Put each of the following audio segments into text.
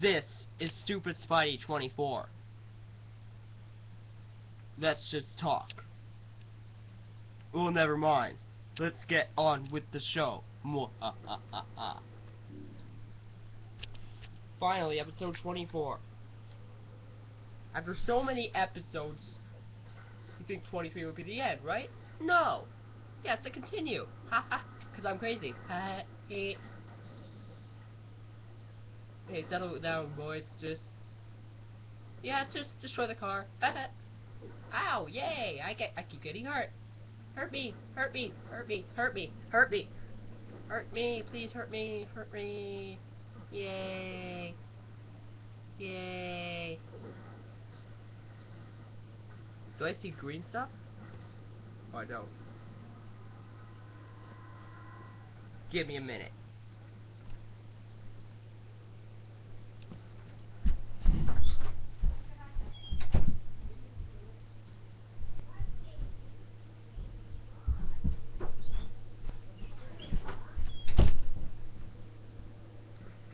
This is Stupid Spidey 24. Let's just talk. Well, never mind. Let's get on with the show. Ah, ah, ah, Finally, episode 24. After so many episodes, you think 23 would be the end, right? No! Yes, to continue. Haha, because I'm crazy. Hey, settle down, boys. Just. Yeah, just destroy the car. Ow, yay! I get, I keep getting hurt. Hurt me, hurt me, hurt me, hurt me, hurt me. Hurt me, please hurt me, hurt me. Yay. Yay. Do I see green stuff? Oh, I don't. Give me a minute.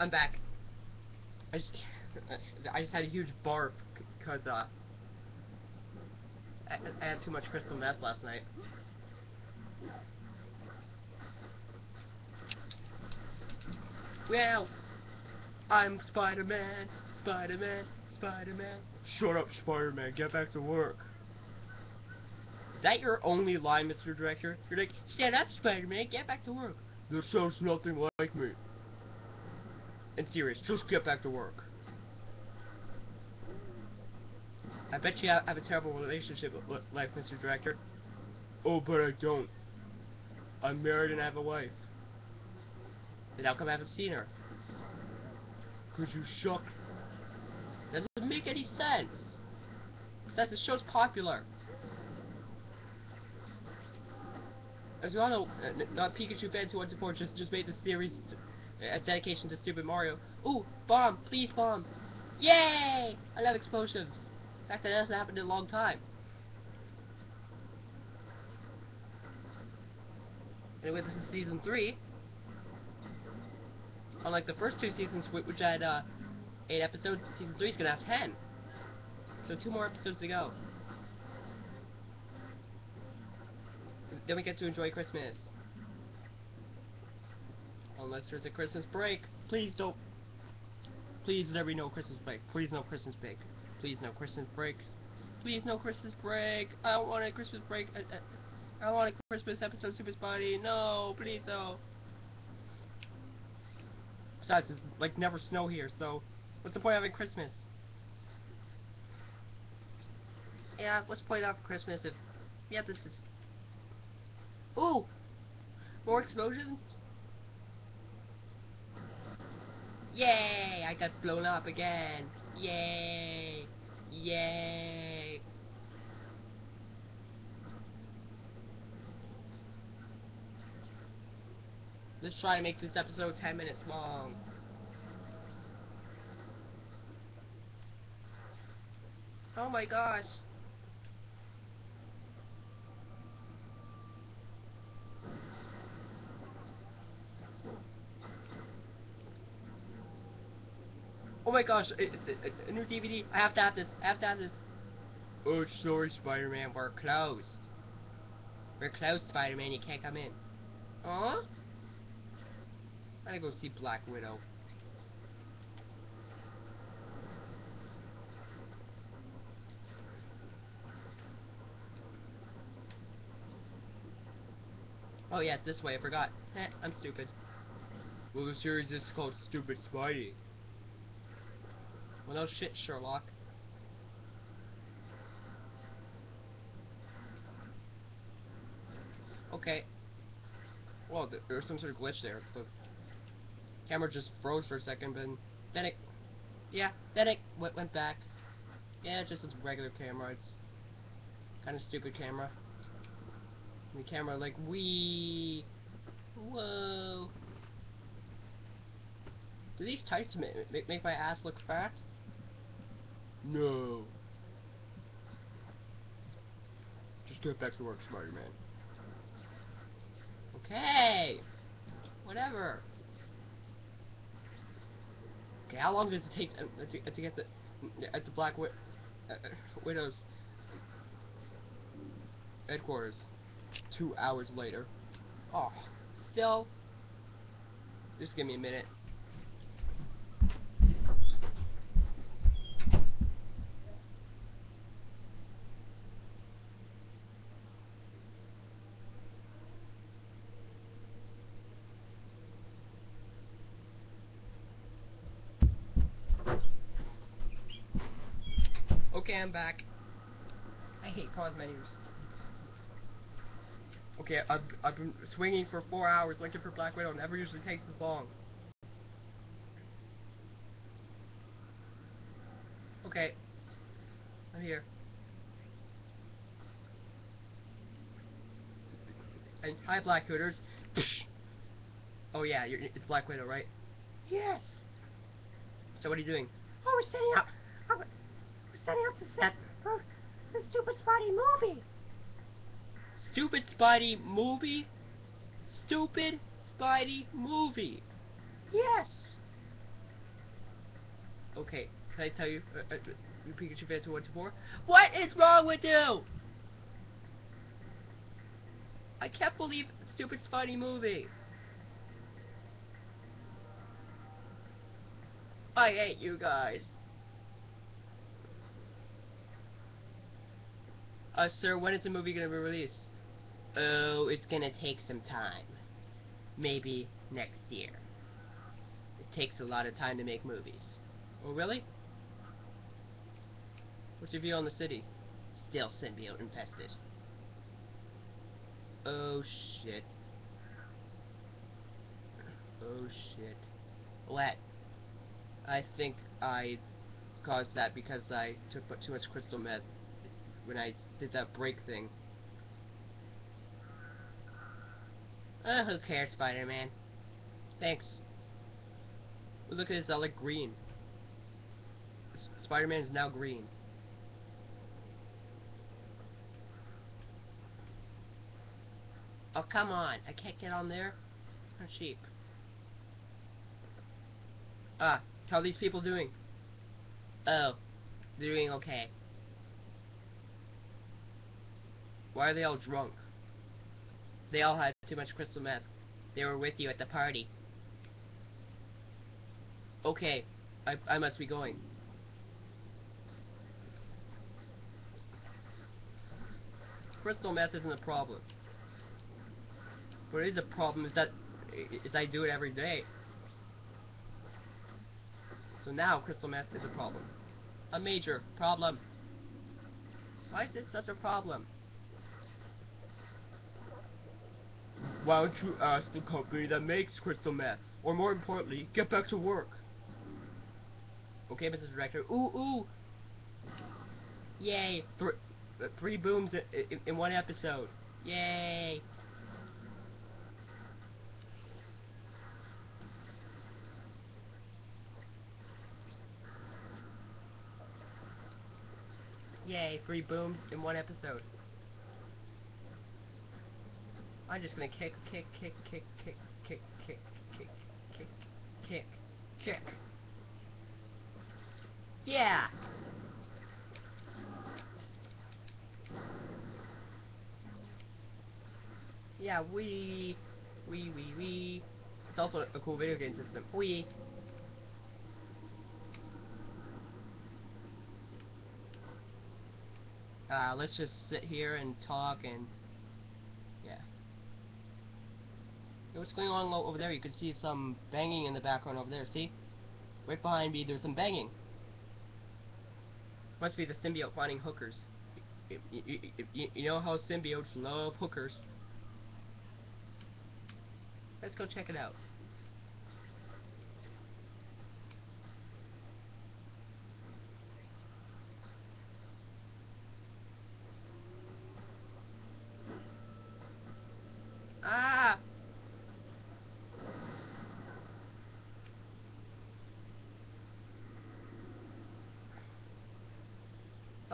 I'm back. I just, I just had a huge barf because uh, I, I had too much crystal meth last night. Well, I'm Spider-Man, Spider-Man, Spider-Man. Shut up, Spider-Man. Get back to work. Is that your only line, Mr. Director? You're like, shut up, Spider-Man. Get back to work. This sounds nothing like me. And serious, just get back to work. I bet you have a terrible relationship with life, Mr. Director. Oh, but I don't. I'm married and I have a wife. Then how come I haven't seen her? Cause you suck. Doesn't make any sense. Because the show's popular. As we all know, uh, not Pikachu fans who want support just just made the series a dedication to Stupid Mario. Ooh, bomb! Please bomb! Yay! I love explosions. In fact, that hasn't happened in a long time. Anyway, this is season three. Unlike the first two seasons, which had uh, eight episodes, season three is gonna have ten. So two more episodes to go. Then we get to enjoy Christmas. Unless there's a Christmas break. Please don't. Please let me know Christmas break. Please no Christmas break. Please no Christmas break. Please no Christmas break. I don't want a Christmas break. I, I, I want a Christmas episode Super Spotty. No, please no. Besides, it's like never snow here, so what's the point of having Christmas? Yeah, what's the point of Christmas if... Yeah, this is... Ooh! More explosions? Yay! I got blown up again! Yay! Yay! Let's try to make this episode 10 minutes long. Oh my gosh. Oh my gosh, a, a, a, new DVD. I have to have this. I have to have this. Oh, sorry, Spider-Man. We're closed. We're closed, Spider-Man. You can't come in. Huh? I gotta go see Black Widow. Oh yeah, this way, I forgot. Eh, I'm stupid. Well, the series is called Stupid Spidey. Well, no shit, Sherlock. Okay. Well, there was some sort of glitch there. The camera just froze for a second, but then it... Yeah, then it went, went back. Yeah, just a regular camera. It's kind of stupid camera. And the camera like, wee. Whoa. Do these tights make, make my ass look fat? No. Just get back to work, Spider-Man. Okay. Whatever. Okay, how long does it take uh, to, to get the at the Black Wi uh, uh, Widow's headquarters? Two hours later. Oh, still. Just give me a minute. Okay, I'm back. I hate pause menus. Okay, I've, I've been swinging for four hours looking for Black Widow. Never usually takes this long. Okay. I'm here. And hi, Black Hooters. oh yeah, you're, it's Black Widow, right? Yes. So what are you doing? Oh, we're setting up. Setting up the set for the stupid Spidey movie. Stupid Spidey movie? Stupid Spidey movie. Yes. Okay, can I tell you, uh, uh, you Pikachu fans who went to four? What is wrong with you? I can't believe stupid Spidey movie. I hate you guys. Uh, sir, when is the movie gonna be released? Oh, it's gonna take some time. Maybe next year. It takes a lot of time to make movies. Oh, really? What's your view on the city? Still symbiote infested. Oh, shit. Oh, shit. What? I think I caused that because I took too much crystal meth when I did that break thing. Oh, who cares, Spider-Man? Thanks. Look at this, I like green. Spider-Man is now green. Oh, come on. I can't get on there. I'm cheap. Ah, how are these people doing? Oh, they're doing okay. Why are they all drunk? They all had too much crystal meth. They were with you at the party. Okay, I, I must be going. Crystal meth isn't a problem. What is a problem is that is I do it every day. So now crystal meth is a problem. A major problem. Why is it such a problem? Why don't you ask the company that makes crystal meth? Or more importantly, get back to work. Okay, Mrs. Director. Ooh, ooh. Yay. Thr uh, three booms in, in, in one episode. Yay. Yay, three booms in one episode. I'm just gonna kick, kick, kick, kick, kick, kick, kick, kick, kick, kick, kick. Yeah! Yeah, we, we, we, we. It's also a cool video game system. We. Uh, let's just sit here and talk and yeah. Hey, what's going on over there? You can see some banging in the background over there. See? Right behind me, there's some banging. Must be the symbiote finding hookers. Y- y- y- y- y- You know how symbiotes love hookers. Let's go check it out.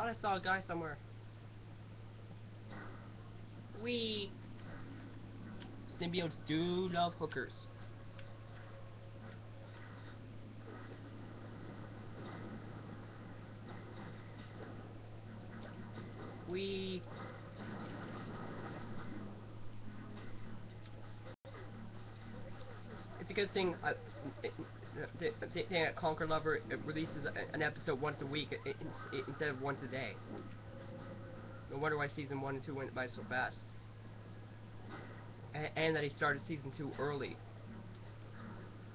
thought I saw a guy somewhere. We symbiotes do love hookers. We good thing. Uh, the, the thing that Conker Lover uh, releases an episode once a week instead of once a day. No wonder why season one and two went by so fast. A- and that he started season two early. It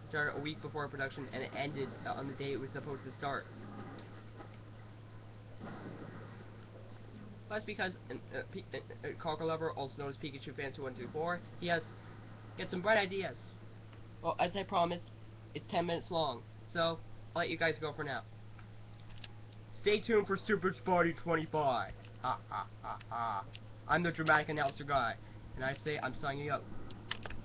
started a week before production and it ended uh, on the day it was supposed to start. That's because uh, uh, uh, uh, Conker Lover, also known as Pikachu Fan 2124, he has, he has some bright ideas. Well, as I promised, it's 10 minutes long, so I'll let you guys go for now. Stay tuned for Super Sparty 25. Ha ha ha ha. I'm the dramatic announcer guy, and I say I'm signing up.